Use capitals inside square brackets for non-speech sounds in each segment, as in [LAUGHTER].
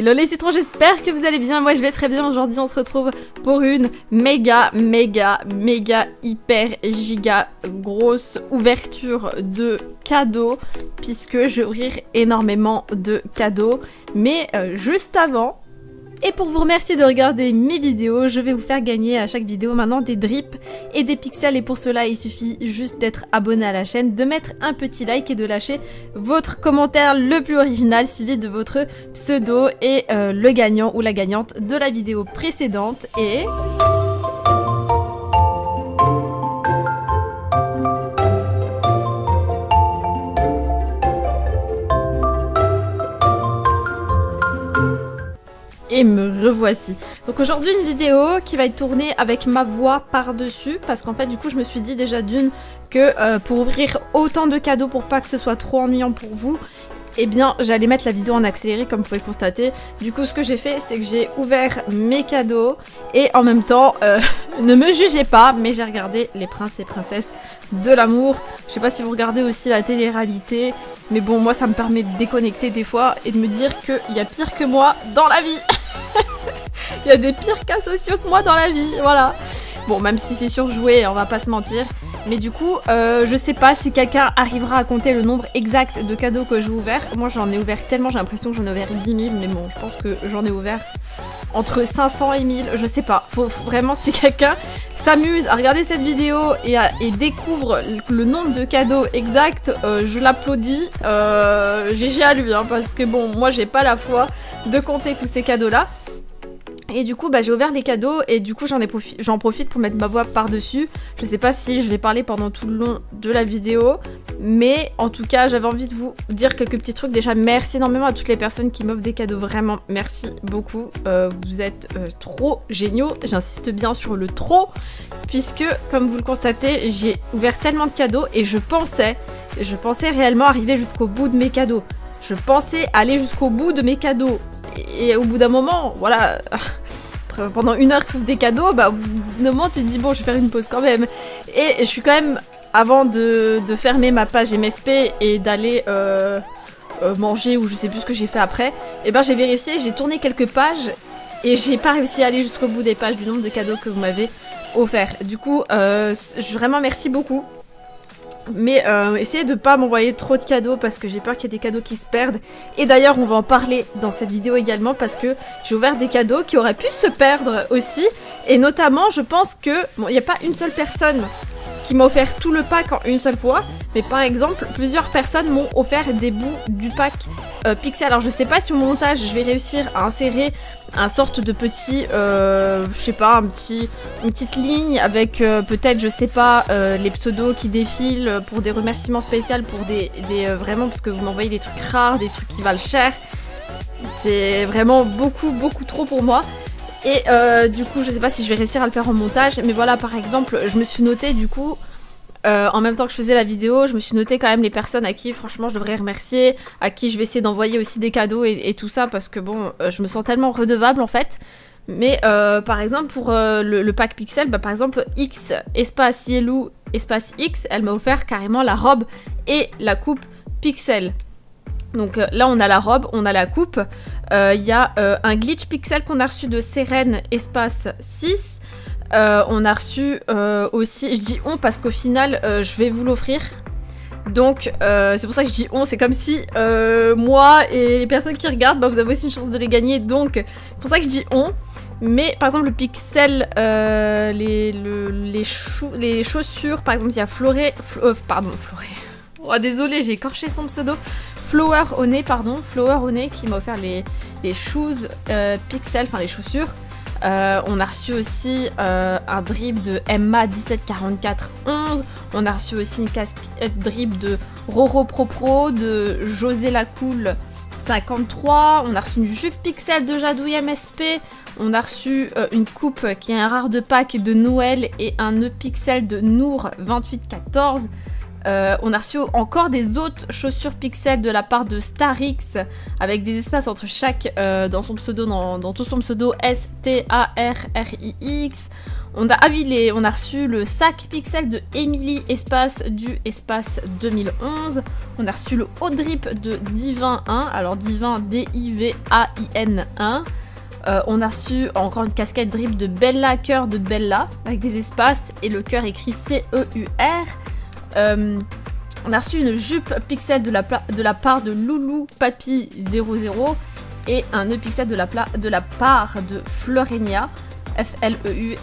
Hello les citrons, j'espère que vous allez bien, moi je vais très bien, aujourd'hui on se retrouve pour une méga, méga, méga, hyper, giga, grosse ouverture de cadeaux, puisque je vais ouvrir énormément de cadeaux, mais euh, juste avant, et pour vous remercier de regarder mes vidéos, je vais vous faire gagner à chaque vidéo maintenant des drips et des pixels. Et pour cela il suffit juste d'être abonné à la chaîne, de mettre un petit like et de lâcher votre commentaire le plus original suivi de votre pseudo et euh, le gagnant ou la gagnante de la vidéo précédente. Et... et me revoici. Donc aujourd'hui une vidéo qui va être tournée avec ma voix par-dessus parce qu'en fait du coup je me suis dit déjà d'une que euh, pour ouvrir autant de cadeaux pour pas que ce soit trop ennuyant pour vous eh bien j'allais mettre la vidéo en accéléré comme vous pouvez le constater. Du coup ce que j'ai fait c'est que j'ai ouvert mes cadeaux et en même temps euh, [LAUGHS] ne me jugez pas mais j'ai regardé les princes et princesses de l'amour. Je sais pas si vous regardez aussi la télé-réalité mais bon moi ça me permet de déconnecter des fois et de me dire qu'il y a pire que moi dans la vie. [LAUGHS] [LAUGHS] Il y a des pires cas sociaux que moi dans la vie, voilà. Bon, même si c'est surjoué, on va pas se mentir. Mais du coup, euh, je sais pas si quelqu'un arrivera à compter le nombre exact de cadeaux que j'ai ouvert. Moi, j'en ai ouvert tellement, j'ai l'impression que j'en ai ouvert 10 000. Mais bon, je pense que j'en ai ouvert entre 500 et 1000. Je sais pas. Vraiment, si quelqu'un s'amuse à regarder cette vidéo et, découvre le nombre de cadeaux exacts, euh, je l'applaudis. Euh, GG à lui, hein, parce que bon, moi, j'ai pas la foi de compter tous ces cadeaux-là. Et du coup, bah, j'ai ouvert les cadeaux et du coup, j'en profite pour mettre ma voix par-dessus. Je sais pas si je vais parler pendant tout le long de la vidéo, mais en tout cas, j'avais envie de vous dire quelques petits trucs. Déjà, merci énormément à toutes les personnes qui m'offrent des cadeaux. Vraiment, merci beaucoup. Euh, vous êtes euh, trop géniaux. J'insiste bien sur le trop, puisque, comme vous le constatez, j'ai ouvert tellement de cadeaux et je pensais, je pensais réellement arriver jusqu'au bout de mes cadeaux. Je pensais aller jusqu'au bout de mes cadeaux. Et au bout d'un moment, voilà, [LAUGHS] pendant une heure, tu ouvres des cadeaux, bah au bout d'un moment, tu te dis, bon, je vais faire une pause quand même. Et je suis quand même, avant de, fermer ma page MSP et d'aller euh, euh, manger ou je sais plus ce que j'ai fait après, et eh ben j'ai vérifié, j'ai tourné quelques pages et j'ai pas réussi à aller jusqu'au bout des pages du nombre de cadeaux que vous m'avez offert. Du coup, euh, vraiment merci beaucoup mais euh, essayez de pas m'envoyer trop de cadeaux parce que j'ai peur qu'il y ait des cadeaux qui se perdent. Et d'ailleurs, on va en parler dans cette vidéo également parce que j'ai ouvert des cadeaux qui auraient pu se perdre aussi. Et notamment, je pense que, il n'y a pas une seule personne qui m'a offert tout le pack en une seule fois. Mais par exemple, plusieurs personnes m'ont offert des bouts du pack euh, Pixel. Alors je sais pas si au montage je vais réussir à insérer un sorte de petit, euh, je sais pas, un petit, une petite ligne avec euh, peut-être, je sais pas, les pseudos qui défilent pour des remerciements spéciaux, pour des, des vraiment parce que vous m'envoyez des trucs rares, des trucs qui valent cher. C'est vraiment beaucoup, beaucoup trop pour moi. Et du coup, je sais pas si je vais réussir à le faire en montage, mais voilà, par exemple, je me suis noté du coup euh, en même temps que je faisais la vidéo, je me suis noté quand même les personnes à qui franchement je devrais remercier, à qui je vais essayer d'envoyer aussi des cadeaux et, tout ça parce que bon, euh, je me sens tellement redevable en fait. Mais euh, par exemple pour le, pack Pixel, bah, par exemple X espace Yellow espace X, elle m'a offert carrément la robe et la coupe Pixel. Donc là on a la robe, on a la coupe, il y a un glitch Pixel qu'on a reçu de Seren espace 6. Euh, on a reçu euh, aussi, je dis on parce qu'au final, euh, je vais vous l'offrir. Donc, c'est pour ça que je dis on, c'est comme si moi et les personnes qui regardent, bah, vous avez aussi une chance de les gagner. Donc, c'est pour ça que je dis on. Mais par exemple, le pixel, les, les, les, chaussures, par exemple, il y a Floré. pardon, Floré. Oh, désolé, j'ai écorché son pseudo. Flower Oné, pardon. Flower Oné qui m'a offert les, les shoes pixel, enfin les chaussures. Euh, on a reçu aussi euh, un drip de Emma 174411. On a reçu aussi une casquette drip de Roro Pro de José Lacool 53. On a reçu une jupe pixel de Jadouille MSP. On a reçu euh, une coupe qui est un rare de Pâques de Noël et un nœud pixel de Nour 2814. Euh, on a reçu encore des autres chaussures pixels de la part de Starix avec des espaces entre chaque euh, dans son pseudo, dans, tout son pseudo S T A R R I X. On a, ah on a reçu le sac Pixel de Emily Espace du Espace 2011. On a reçu le haut drip de Divin 1, alors Divin D-I-V-A-I-N 1. Euh, on a reçu encore une casquette drip de Bella, cœur de Bella, avec des espaces et le cœur écrit C-E-U-R. Euh, on a reçu une jupe pixel de la, part de Loulou Papi 00 et un nœud pixel de la, de la part de Florenia. F-L-E-U-R-E-N-Y-A.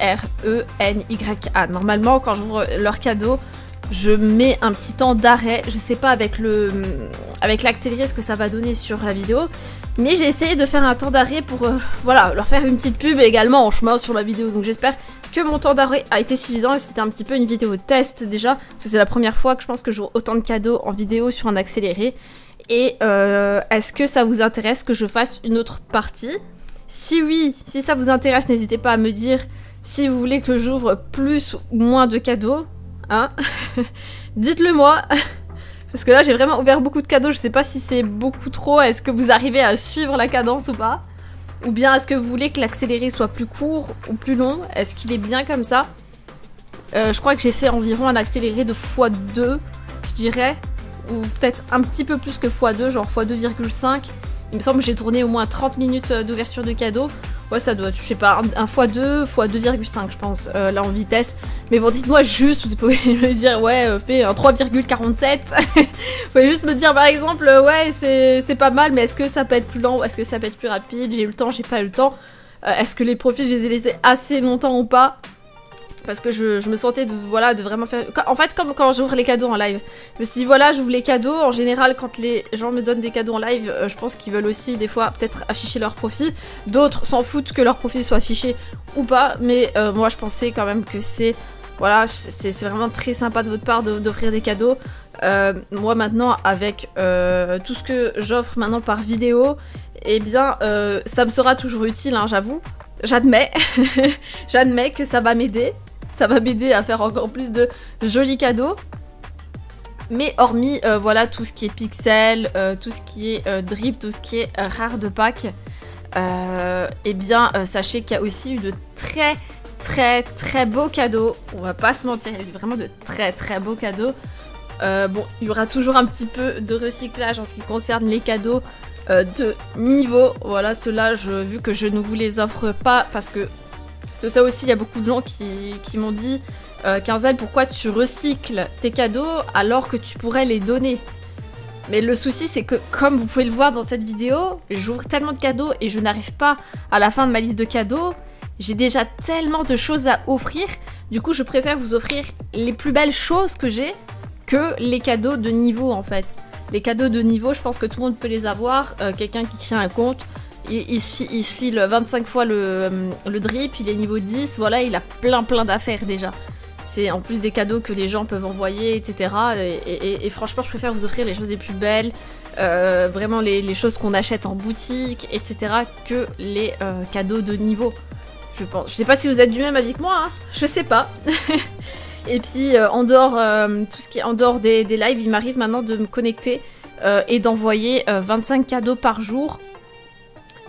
Normalement, quand j'ouvre leur cadeau, je mets un petit temps d'arrêt. Je sais pas avec le avec l'accéléré ce que ça va donner sur la vidéo. Mais j'ai essayé de faire un temps d'arrêt pour euh, voilà, leur faire une petite pub également en chemin sur la vidéo. Donc j'espère que mon temps d'arrêt a été suffisant et c'était un petit peu une vidéo test déjà. Parce que c'est la première fois que je pense que j'aurai autant de cadeaux en vidéo sur un accéléré. Et euh, est-ce que ça vous intéresse que je fasse une autre partie? Si oui, si ça vous intéresse, n'hésitez pas à me dire si vous voulez que j'ouvre plus ou moins de cadeaux. Hein [LAUGHS] Dites-le moi. [LAUGHS] Parce que là, j'ai vraiment ouvert beaucoup de cadeaux. Je sais pas si c'est beaucoup trop. Est-ce que vous arrivez à suivre la cadence ou pas? Ou bien est-ce que vous voulez que l'accéléré soit plus court ou plus long? Est-ce qu'il est bien comme ça? Euh, Je crois que j'ai fait environ un accéléré de x2, je dirais. Ou peut-être un petit peu plus que x2, genre x2,5. Il me semble que j'ai tourné au moins 30 minutes euh, d'ouverture de cadeaux. Ouais, ça doit, je sais pas, un x2, x2,5 je pense, euh, là en vitesse. Mais bon, dites-moi juste, vous pouvez [LAUGHS] me dire, ouais, euh, fais un 3,47. [LAUGHS] vous pouvez juste me dire, par exemple, ouais, c'est pas mal, mais est-ce que ça peut être plus lent ou est-ce que ça peut être plus rapide? J'ai eu le temps, j'ai pas eu le temps. est-ce que les profils, je les ai laissés assez longtemps ou pas? Parce que je, me sentais de, voilà, de vraiment faire... En fait, comme quand j'ouvre les cadeaux en live. Je me suis dit, voilà, j'ouvre les cadeaux. En général, quand les gens me donnent des cadeaux en live, euh, je pense qu'ils veulent aussi, des fois, peut-être afficher leur profil. D'autres s'en foutent que leur profil soit affiché ou pas. Mais euh, moi, je pensais quand même que c'est... Voilà, c'est vraiment très sympa de votre part d'offrir des cadeaux. Euh, moi, maintenant, avec tout ce que j'offre maintenant par vidéo, eh bien, ça me sera toujours utile, hein, j'avoue. J'admets. [LAUGHS] J'admets que ça va m'aider ça va m'aider à faire encore plus de jolis cadeaux. Mais hormis euh, voilà tout ce qui est pixel, euh, tout ce qui est euh, drip, tout ce qui est rare de Pâques, eh bien sachez qu'il y a aussi eu de très très très beaux cadeaux. On va pas se mentir, il y a eu vraiment de très très beaux cadeaux. bon, il y aura toujours un petit peu de recyclage en ce qui concerne les cadeaux de niveau. Voilà, ceux-là, vu que je ne vous les offre pas parce que c'est ça aussi, il y a beaucoup de gens qui, m'ont dit euh, pourquoi tu recycles tes cadeaux alors que tu pourrais les donner Mais le souci, c'est que comme vous pouvez le voir dans cette vidéo, j'ouvre tellement de cadeaux et je n'arrive pas à la fin de ma liste de cadeaux. J'ai déjà tellement de choses à offrir. Du coup, je préfère vous offrir les plus belles choses que j'ai que les cadeaux de niveau en fait. Les cadeaux de niveau, je pense que tout le monde peut les avoir. Euh, quelqu'un qui crée un compte, il, se, file 25 fois euh, le, drip, il est niveau 10, voilà, il a plein plein d'affaires déjà. C'est en plus des cadeaux que les gens peuvent envoyer, etc. Et, franchement, je préfère vous offrir les choses les plus belles, euh, vraiment les, choses qu'on achète en boutique, etc. que les euh, cadeaux de niveau. Je pense. Je sais pas si vous êtes du même avis que moi, hein je sais pas. [LAUGHS] et puis en dehors, tout ce qui est en dehors des, des lives, il m'arrive maintenant de me connecter et d'envoyer 25 cadeaux par jour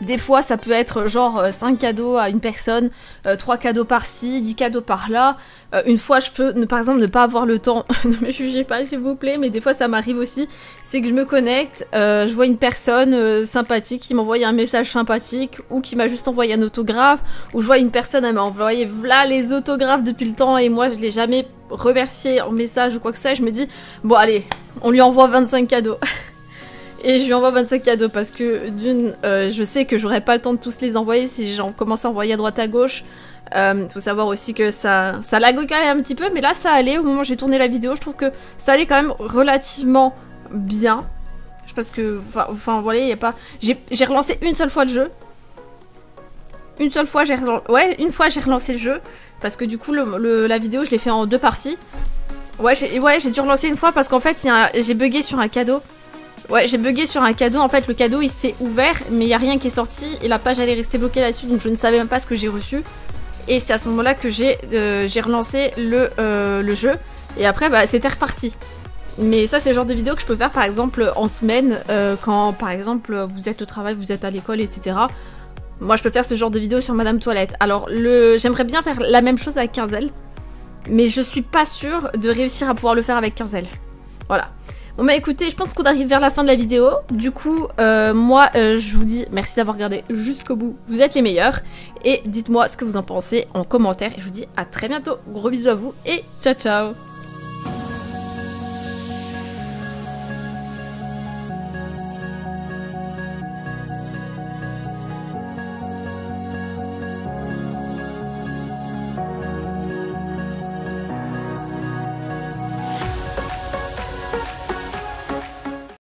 des fois, ça peut être genre 5 euh, cadeaux à une personne, 3 euh, cadeaux par-ci, 10 cadeaux par-là. Euh, une fois, je peux, par exemple, ne pas avoir le temps. [LAUGHS] ne me jugez pas, s'il vous plaît, mais des fois, ça m'arrive aussi. C'est que je me connecte, je vois une personne sympathique qui m'envoie un message sympathique, ou qui m'a juste envoyé un autographe, ou je vois une personne, elle m'a envoyé voilà les autographes depuis le temps, et moi, je l'ai jamais remercié en message ou quoi que ce soit. Je me dis, bon, allez, on lui envoie 25 cadeaux. [LAUGHS] Et je lui envoie 25 cadeaux parce que d'une, euh, je sais que j'aurais pas le temps de tous les envoyer si j'en commence à envoyer à droite à gauche. Euh, faut savoir aussi que ça, ça lag quand même un petit peu, mais là ça allait au moment où j'ai tourné la vidéo. Je trouve que ça allait quand même relativement bien. Je pense que, enfin voilà, il y a pas. J'ai relancé une seule fois le jeu. Une seule fois, j'ai ouais, une fois j'ai relancé le jeu parce que du coup la vidéo je l'ai fait en deux parties. Ouais, j'ai dû relancer une fois parce qu'en fait j'ai bugué sur un cadeau. Ouais, j'ai bugué sur un cadeau. En fait, le cadeau il s'est ouvert, mais il n'y a rien qui est sorti et la page allait rester bloquée là-dessus, donc je ne savais même pas ce que j'ai reçu. Et c'est à ce moment-là que j'ai euh, relancé le, euh, le, jeu. Et après, bah, c'était reparti. Mais ça, c'est le genre de vidéo que je peux faire par exemple en semaine, euh, quand par exemple vous êtes au travail, vous êtes à l'école, etc. moi je peux faire ce genre de vidéo sur Madame Toilette. Alors le, j'aimerais bien faire la même chose avec Quinzel, mais je suis pas sûre de réussir à pouvoir le faire avec Quinzel. Voilà. Bon bah écoutez, je pense qu'on arrive vers la fin de la vidéo. Du coup, euh, moi, euh, je vous dis merci d'avoir regardé jusqu'au bout. Vous êtes les meilleurs. Et dites-moi ce que vous en pensez en commentaire. Et je vous dis à très bientôt. Gros bisous à vous et ciao ciao